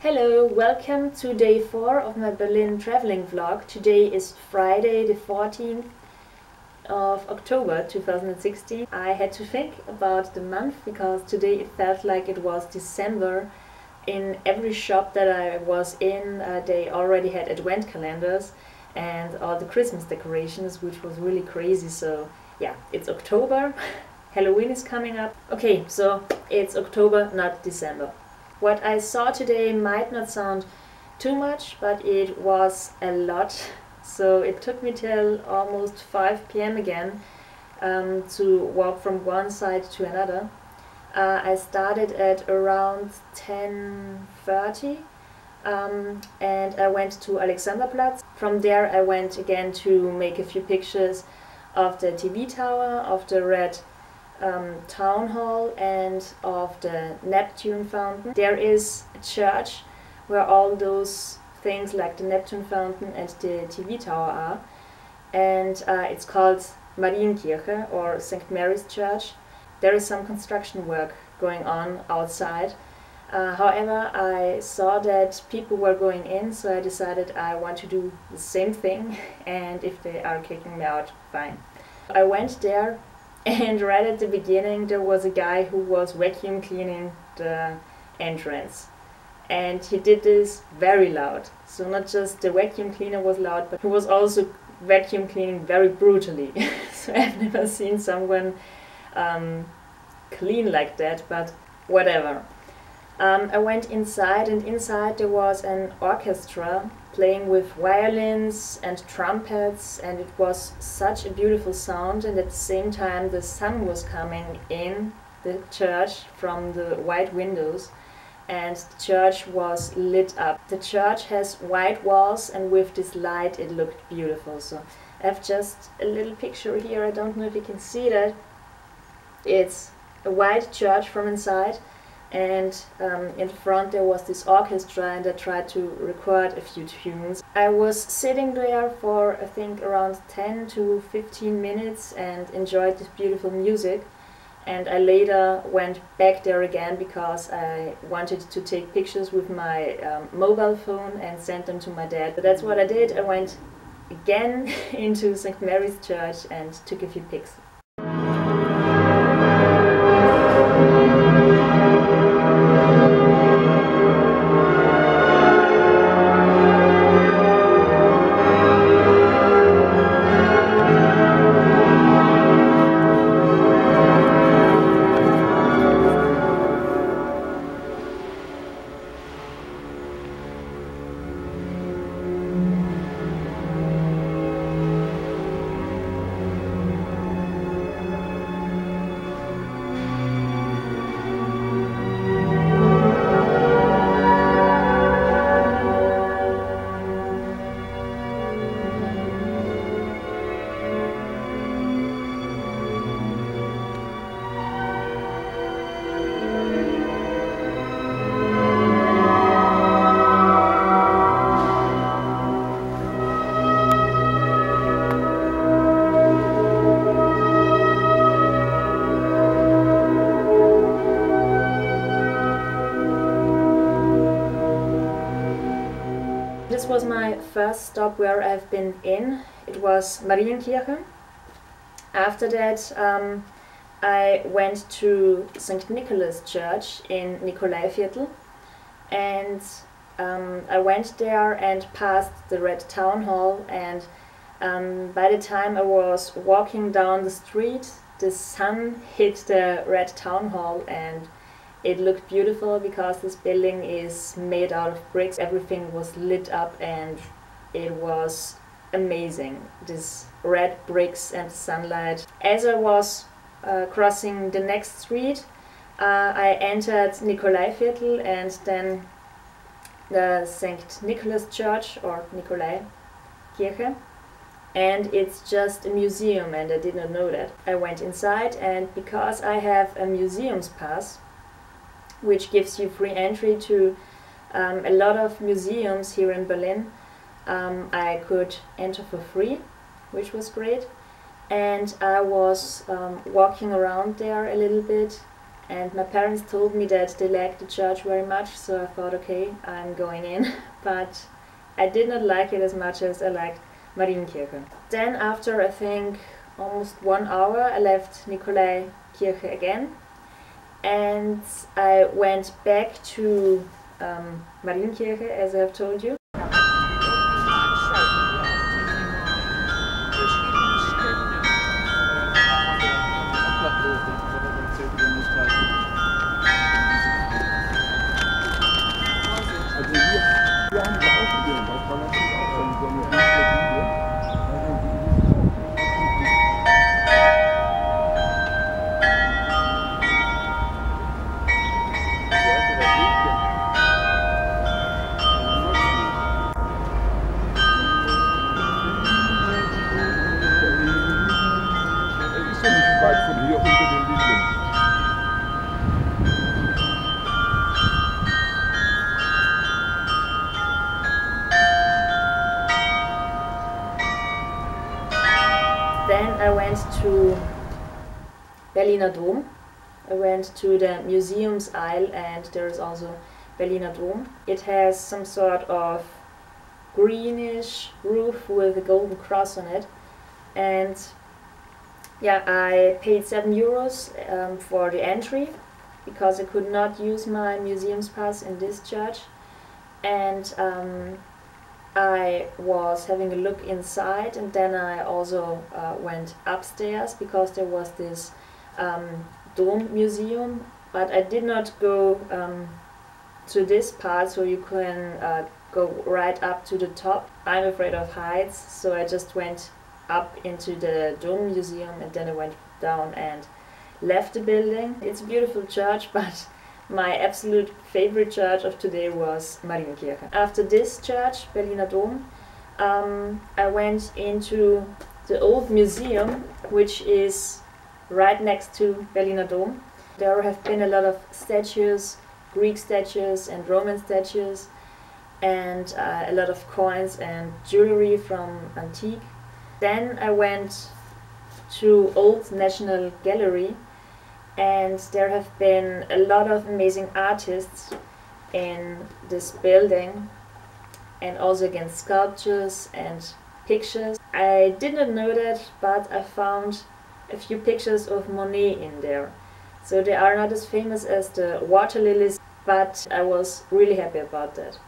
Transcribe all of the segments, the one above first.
Hello, welcome to day 4 of my Berlin traveling vlog. Today is Friday the 14th of October 2016. I had to think about the month because today it felt like it was December. In every shop that I was in, uh, they already had advent calendars and all the Christmas decorations, which was really crazy. So yeah, it's October. Halloween is coming up. Okay, so it's October, not December. What I saw today might not sound too much, but it was a lot. So it took me till almost 5 p.m. again um, to walk from one side to another. Uh, I started at around 10.30 um, and I went to Alexanderplatz. From there I went again to make a few pictures of the TV tower, of the red um, town hall and of the Neptune fountain. There is a church where all those things like the Neptune fountain and the TV tower are. And uh, it's called Marienkirche or St. Mary's Church. There is some construction work going on outside. Uh, however, I saw that people were going in, so I decided I want to do the same thing, and if they are kicking me out, fine. I went there and right at the beginning, there was a guy who was vacuum cleaning the entrance. And he did this very loud. So, not just the vacuum cleaner was loud, but he was also vacuum cleaning very brutally. so, I've never seen someone um, clean like that, but whatever. Um, I went inside, and inside there was an orchestra playing with violins and trumpets, and it was such a beautiful sound. And at the same time, the sun was coming in the church from the white windows, and the church was lit up. The church has white walls, and with this light, it looked beautiful. So I have just a little picture here. I don't know if you can see that. It's a white church from inside and um, in front there was this orchestra and I tried to record a few tunes. I was sitting there for I think around 10 to 15 minutes and enjoyed this beautiful music and I later went back there again because I wanted to take pictures with my um, mobile phone and send them to my dad. But that's what I did. I went again into St. Mary's Church and took a few pics. Was my first stop where I've been in. It was Marienkirche. After that, um, I went to St. Nicholas Church in Nikolaiviertel and um, I went there and passed the Red Town Hall and um, by the time I was walking down the street the sun hit the Red Town Hall and it looked beautiful because this building is made out of bricks. Everything was lit up and it was amazing. This red bricks and sunlight. As I was uh, crossing the next street, uh, I entered Nikolaiviertel and then the St. Nicholas Church or Nikolai Kirche and it's just a museum and I did not know that. I went inside and because I have a museum's pass which gives you free entry to um, a lot of museums here in Berlin. Um, I could enter for free, which was great. and I was um, walking around there a little bit and my parents told me that they liked the church very much so I thought okay I'm going in but I did not like it as much as I liked Marienkirche. Then after I think almost one hour I left Nikolai Kirche again and I went back to um, Marienkirche as I have told you Berliner Dom. I went to the museums island and there is also Berliner Dom. It has some sort of greenish roof with a golden cross on it and yeah I paid 7 euros um, for the entry because I could not use my museum's pass in this church and um, I was having a look inside and then I also uh, went upstairs because there was this um, dome museum but I did not go um, to this part so you can uh, go right up to the top. I'm afraid of heights so I just went up into the dome museum and then I went down and left the building. It's a beautiful church but my absolute favorite church of today was Marienkirche. After this church, Berliner Dom, um, I went into the old museum, which is right next to Berliner Dom. There have been a lot of statues, Greek statues and Roman statues, and uh, a lot of coins and jewelry from antique. Then I went to Old National Gallery, and there have been a lot of amazing artists in this building and also again sculptures and pictures. I did not know that but I found a few pictures of Monet in there. So they are not as famous as the water lilies but I was really happy about that.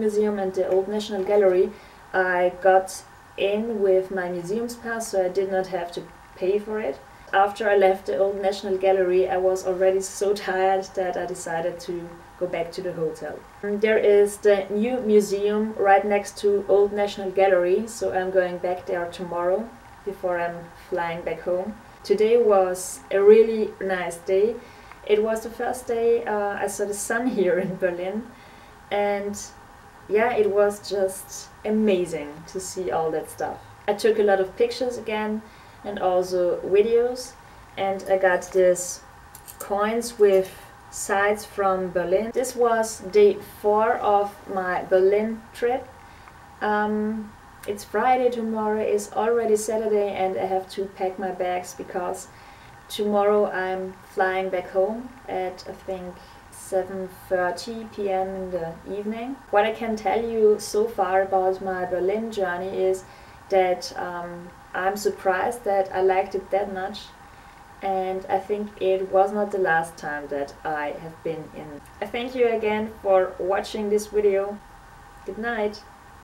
Museum and the old National Gallery, I got in with my museum's pass, so I did not have to pay for it. after I left the Old National Gallery, I was already so tired that I decided to go back to the hotel. There is the new museum right next to Old National Gallery, so I'm going back there tomorrow before I'm flying back home. Today was a really nice day. It was the first day uh, I saw the sun here in Berlin, and yeah, it was just amazing to see all that stuff. I took a lot of pictures again and also videos, and I got this coins with sites from Berlin. This was day four of my Berlin trip. Um, it's Friday tomorrow, it's already Saturday and I have to pack my bags because tomorrow I'm flying back home at I think 7.30 p.m. in the evening. What I can tell you so far about my Berlin journey is that um, I'm surprised that I liked it that much and I think it was not the last time that I have been in. I thank you again for watching this video. Good night.